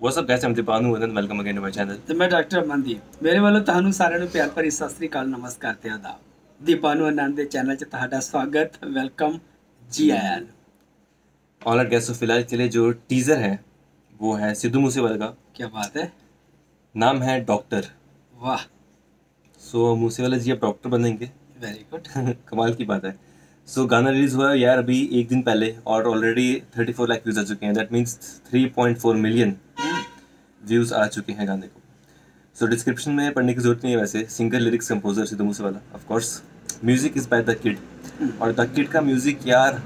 What's up guys, I'm Dipanu and welcome again to my channel. ਤੇ ਮੈਂ doctor Amandeep ਮੇਰੇ ਵੱਲੋਂ ਤੁਹਾਨੂੰ ਸਾਰਿਆਂ ਨੂੰ ਪਿਆਰ ਭਰੀ ਸਤਿ ਸ੍ਰੀ ਅਕਾਲ ਨਮਸਕਾਰ ਤੇ ਆਦਾਬ ਦੀਪਾਨੂ ਆਨੰਦ ਦੇ ਚੈਨਲ 'ਚ ਤੁਹਾਡਾ ਸਵਾਗਤ ਵੈਲਕਮ ਜੀ ਆਇਆਂ ਨੂੰ ऑलराइट गैस तो फिलहाल के लिए जो टीजर है वो है सिद्धू मूसेवाला का ਕੀ ਬਾਤ ਹੈ नाम है डॉक्टर ਵਾਹ सो मूसेवाला जी अब डॉक्टर बनेंगे ਵੈਰੀ ਗੁੱਡ कमाल की बात है सो गाना रिलीज हुआ है यार अभी एक दिन पहले और ऑलरेडी 34 लाख व्यूज आ चुके हैं दैट मीन्स 3.4 मिलियन views आ चुके हैं गाने को। सो so, डिस्क्रिप्शन में पढ़ने की ज़रूरत नहीं है वैसे। Singer lyrics composer Sidhu Moosewala of course music is by the kid और द किड का म्यूज़िक यार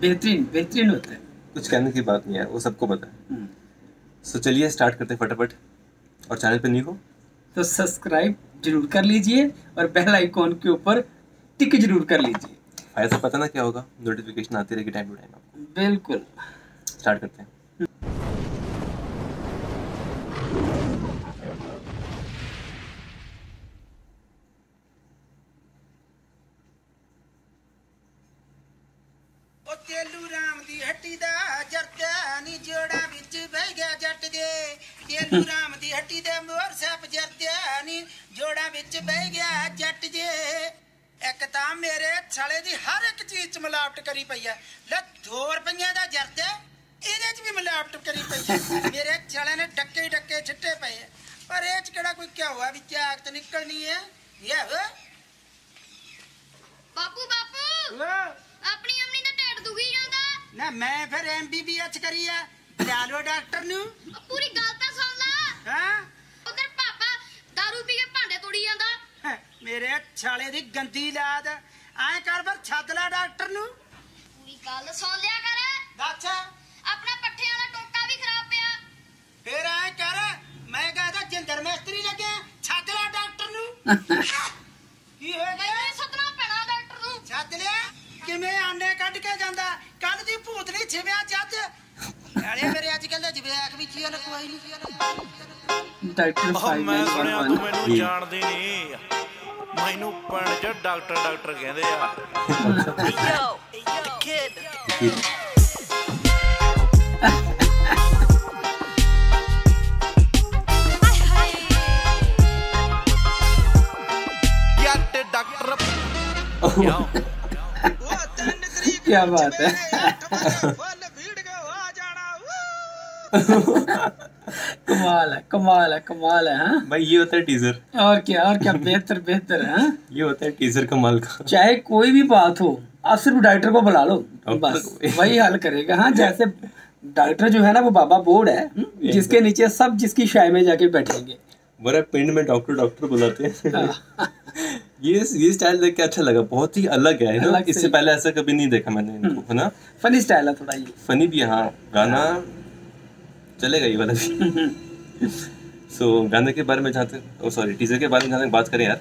बेहतरीन बेहतरीन होता है। कुछ कहने की बात नहीं है वो सबको पता है। सो चलिए स्टार्ट करते हैं फटाफट। और चैनल पे न्यू हो? तो सब्सक्राइब ज़रूर कर लीजिए और बेल आइकॉन के ऊपर टिक ज़रूर कर लीजिए। फ़ायदा पता ना क्या होगा? नोटिफिकेशन आती रहेगी टाइम टू टाइम आपको। बिल्कुल। स्टार्ट करते हैं। ਤੇਲੂ ਰਾਮ ਦੀ ਹੱਟੀ ਦਾ ਜਰਦਾ ਨੀ ਜੋੜਾ ਵਿੱਚ ਬਹਿ ਗਿਆ ਜੱਟ ਦੇ ਤੇਲੂ ਰਾਮ ਦੀ ਹੱਟੀ ਦੇ ਮੋਰ ਸੱਪ ਜਰਦਾ ਨੀ ਜੋੜਾ ਵਿੱਚ ਬਹਿ ਗਿਆ ਜੱਟ ਜੇ। ਇੱਕ ਤਾਂ ਮੇਰੇ ਛਲੇ ਦੀ ਹਰ ਇੱਕ ਚੀਜ਼ 'ਚ ਮਿਲਾਵਟ ਕਰੀ ਪਈ ਐ ਲੈ 2 ਰੁਪਈਆਂ ਦਾ ਜਰਦਾ ਇਹਦੇ 'ਚ ਵੀ ਮਿਲਾਵਟ ਕਰੀ ਪਈ ਐ ਮੇਰੇ ਛਲੇ ਨੇ ਡੱਕੇ ਹੀ ਡੱਕੇ ਛਿੱਟੇ ਪਏ ਐ ਪਰ ਇਹ 'ਚ ਕਿਹੜਾ ਕੋਈ ਕਿਆ ਹੋਇਆ ਵੀ ਚਾਕ ਤੇ ਨਿਕਲਣੀ ਐ ਇਹ ਵੇ ਬਾਪੂ ਬਾਪੂ! ਆਪਣੀ ਦੁਖੀ ਜਾਂਦਾ? ਨਾ ਮੈਂ ਫਿਰ ਐਮਬੀਬੀਐਚ ਕਰੀ ਆ। ਬੁਲਾ ਲਓ ਡਾਕਟਰ ਨੂੰ। ਉਹ ਪੂਰੀ ਗੱਲ ਤਾਂ ਸੁਣ ਲੈ। ਹਾਂ? ਉਧਰ ਪਾਪਾ दारू ਪੀ ਕੇ ਭਾਂਡੇ ਤੋੜੀ ਜਾਂਦਾ। ਹੈਂ, ਮੇਰੇ ਛਾਲੇ ਦੀ ਗੰਦੀ ਲਾਦ। ਐਂ ਕਰ ਫਿਰ ਛੱਡ ਲੈ ਡਾਕਟਰ ਨੂੰ। ਪੂਰੀ ਗੱਲ ਸੁਣ ਲਿਆ ਕਰ। ਦੱਸ। ਆਪਣਾ ਪੱਠੇ ਵਾਲਾ ਟੋਕਾ ਵੀ ਖਰਾਬ ਪਿਆ। ਫਿਰ ਐਂ ਕਰ ਮੈਂ ਕਹਦਾ ਜਿੰਦਰ ਮਿਸਤਰੀ ਲੱਗਿਆ ਛੱਡ ਲੈ ਡਾਕਟਰ ਨੂੰ। ਲੱਗਦੀ ਭੂਤ ਨਹੀਂ ਜਿਵੇਂ ਜੱਜ ਅਰੇ ਮੇਰੇ ਅੱਜ ਕੱਲ ਦਾ ਜਵਾਕ ਵੀ ਕੀ ਕੋਈ ਨਹੀਂ ਡਾਕਟਰ ਫਾਈਨ ਮੈਂ ਸੁਣਿਆ ਤੂੰ ਮੈਨੂੰ ਜਾਣਦੇ ਨਹੀਂ ਮੈਨੂੰ ਪਣ ਜ ਡਾਕਟਰ ਡਾਕਟਰ ਕਹਿੰਦੇ ਆ ਯੋ the kid ਯਾਟ ਡਾਕਟਰ ਯੋ क्या बात है? कमाल है कमाल है कमाल है हा? भाई ये होता है टीजर और क्या और क्या बेहतर बेहतर है हाँ? ये होता है टीजर कमाल का। चाहे कोई भी बात हो आप सिर्फ़ डॉक्टर को बुला लो बस तो वही हल करेगा हाँ? जैसे डॉक्टर जो है ना वो बाबा बोर्ड है हम्म? तो। जिसके नीचे सब जिसकी शाय में जाके बैठेंगे। बड़ा पिंड में डॉक्टर डॉक्टर बुलाते हैं। हाँ। ये ये स्टाइल देख के अच्छा लगा बहुत ही अलग है ना? इससे पहले ऐसा कभी नहीं देखा मैंने इनको है ना? फनी स्टाइल है थोड़ा ये। फनी भी हाँ गाना चलेगा ये वाला भी। सो गाने के बारे में जहाँ तक सॉरी टीजर के बारे में जहाँ तक बात करें यार।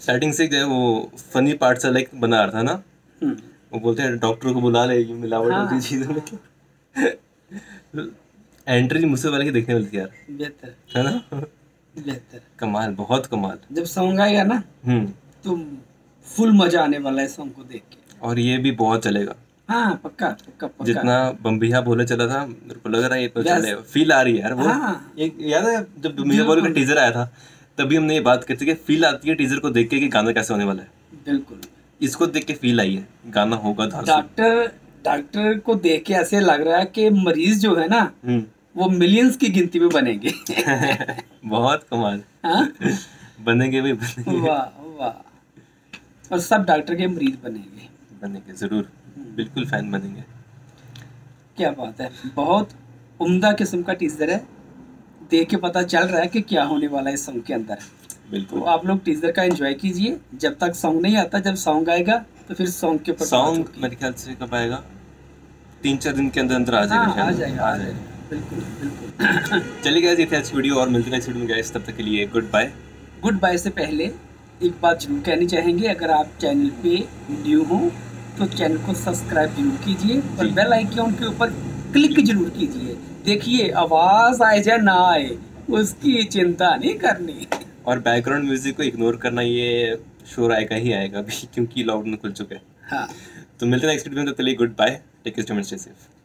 स्टार्टिंग से जो है वो फनी पार्ट से लाइक बना रहा था ना? हम्म, वो बोलते हैं डॉक्टर को बुला ले ये मिलावट हाँ। होती चीज़ों में। एंट्री मुझसे वाले की देखने मिलती यार। बेहतर। है ना? बेहतर कमाल बहुत कमाल। जब सॉन्ग आएगा ना हम्म। तो फुल मज़ा आने वाला है सॉन्ग को देख के। और ये भी बहुत चलेगा। हाँ पक्का पक्का पक्का। जितना बम्बिया बोले चला था मेरे को लग रहा है ये तो फील आ रही है यार वो। हाँ। एक याद है जब बम्बिया बोले का टीजर आया था तभी हमने ये बात करते कि फील आती है टीजर को देख के कि गाना कैसे होने वाला है। बिल्कुल। इसको देख के फील आई है गाना होगा डॉक्टर डॉक्टर को देख के ऐसे लग रहा है कि मरीज़ जो है ना हम्म। वो मिलियंस की गिनती में बनेंगे। बहुत कमाल। हाँ? बनेंगे भी बनेंगे। वाह वाह। और सब डॉक्टर के मरीज़ बनेंगे। बनेंगे ज़रूर। बिल्कुल फ़ैन बनेंगे। क्या बात है। बहुत उम्दा किस्म का टीजर है। देख के पता चल रहा है कि क्या होने वाला है इस सॉन्ग के अंदर। बिल्कुल। तो आप लोग टीजर का एंजॉय कीजिए। जब तक सॉन्ग नहीं आता जब सॉन्ग आएगा तो फिर सॉन्ग के ऊपर सॉन्ग मेरे ख्याल से कब आएगा? तीन चार दिन के अंदर अंदर आ जाएगा हाँ, आ जाएगा आ जाएगा। बिल्कुल बिल्कुल। चलिए गाइस ये थी आज की वीडियो और मिलते हैं नेक्स्ट वीडियो में गाइस तब तक के लिए गुड बाय गुड बाय से पहले एक बात ज़रूर कहनी चाहेंगे अगर आप चैनल पे न्यू हो तो चैनल को सब्सक्राइब ज़रूर कीजिए और बेल आइकन के ऊपर क्लिक ज़रूर कीजिए। देखिए आवाज़ आए या ना आए उसकी चिंता नहीं करनी। और बैकग्राउंड म्यूज़िक को इग्नोर करना ये शोर आएगा ही आएगा अभी क्योंकि लॉकडाउन खुल चुका है। हाँ। तो मिलते हैं नेक्स्ट वीडियो में तब तक goodbye take care stay safe